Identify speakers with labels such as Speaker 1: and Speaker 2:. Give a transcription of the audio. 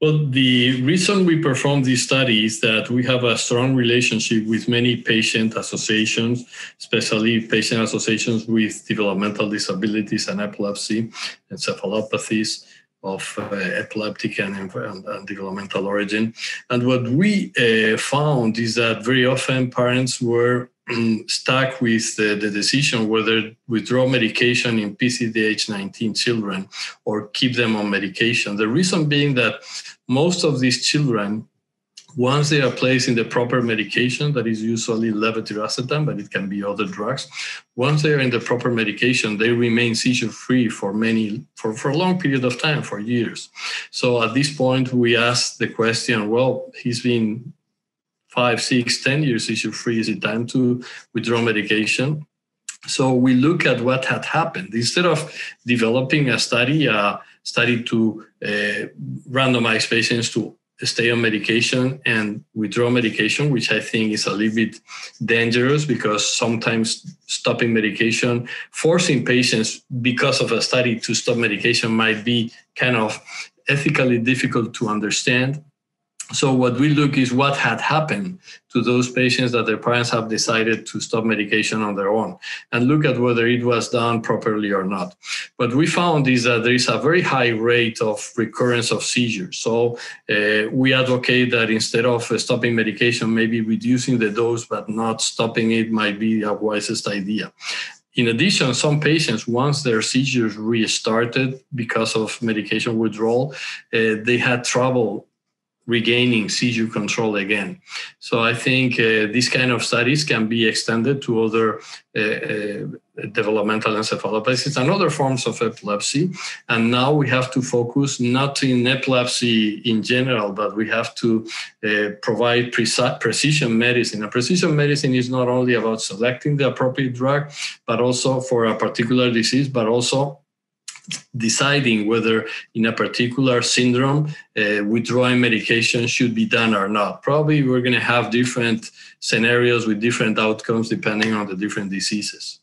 Speaker 1: Well, the reason we perform this study is that we have a strong relationship with many patient associations, especially patient associations with developmental disabilities and epilepsy, encephalopathies of uh, epileptic and, and, and, developmental origin. And what we uh, found is that very often parents were stuck with the, the, decision whether withdraw medication in PCDH19 children or keep them on medication. The reason being that most of these children once they are placed in the proper medication, that is usually levetiracetam, but it can be other drugs. Once they are in the proper medication, they remain seizure free for many for, for a long period of time, for years. So at this point, we ask the question: Well, he's been five, six, ten years seizure free. Is it time to withdraw medication? So we look at what had happened instead of developing a study, a study to uh, randomize patients to stay on medication and withdraw medication, which I think is a little bit dangerous because sometimes stopping medication, forcing patients because of a study to stop medication might be kind of ethically difficult to understand so what we look is what had happened to those patients that their parents have decided to stop medication on their own and look at whether it was done properly or not. What we found is that there is a very high rate of recurrence of seizures. So uh, we advocate that instead of stopping medication maybe reducing the dose but not stopping it might be a wisest idea. In addition, some patients, once their seizures restarted because of medication withdrawal, uh, they had trouble regaining seizure control again. So I think uh, these kind of studies can be extended to other uh, uh, developmental encephalopathies and other forms of epilepsy. And now we have to focus not in epilepsy in general, but we have to uh, provide precision medicine. And precision medicine is not only about selecting the appropriate drug, but also for a particular disease, but also deciding whether in a particular syndrome uh, withdrawing medication should be done or not. Probably we're going to have different scenarios with different outcomes depending on the different diseases.